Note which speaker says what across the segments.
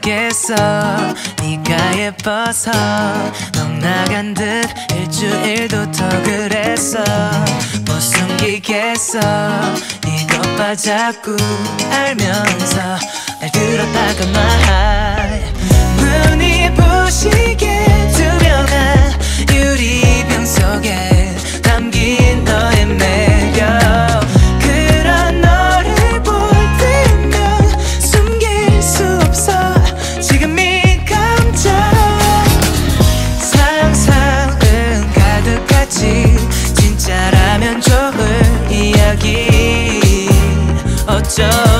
Speaker 1: 숨기겠어. 네가 예뻐서 넋 나간 듯 일주일도 더 그랬어. 못 숨기겠어. 이것 자꾸 알면서 날 들었다가 말눈 어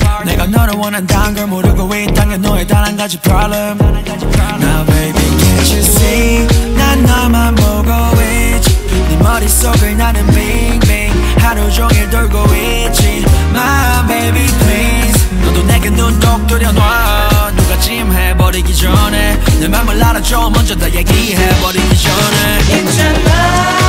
Speaker 2: 내가 너를 원한다는 걸 모르고 있다는 게 너의 단한 가지 problem. Now baby can't you see? 난 너만 보고 있지. 네 머릿속을 나는 빙빙 하루 종일 돌고 있지. My baby please. 너도 내게 눈독 들여놔. 누가 찜해버리기 전에 내 맘을 알아줘. 먼저 다 얘기해버리기 전에.
Speaker 1: 있잖아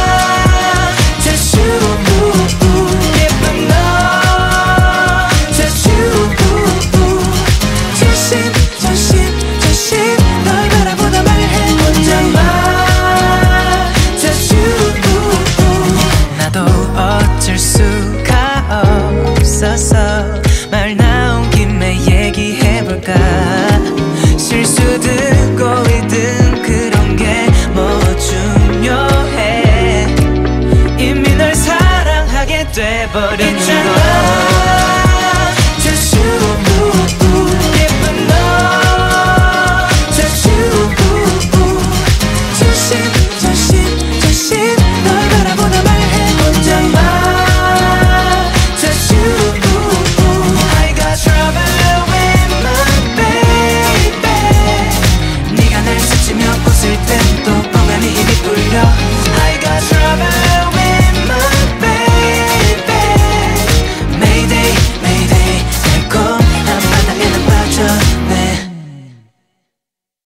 Speaker 1: 말 나온 김에 얘기해볼까? 실수 듣고 있든 그런 게 뭐 중요해? 이미 널 사랑하게 돼버린 걸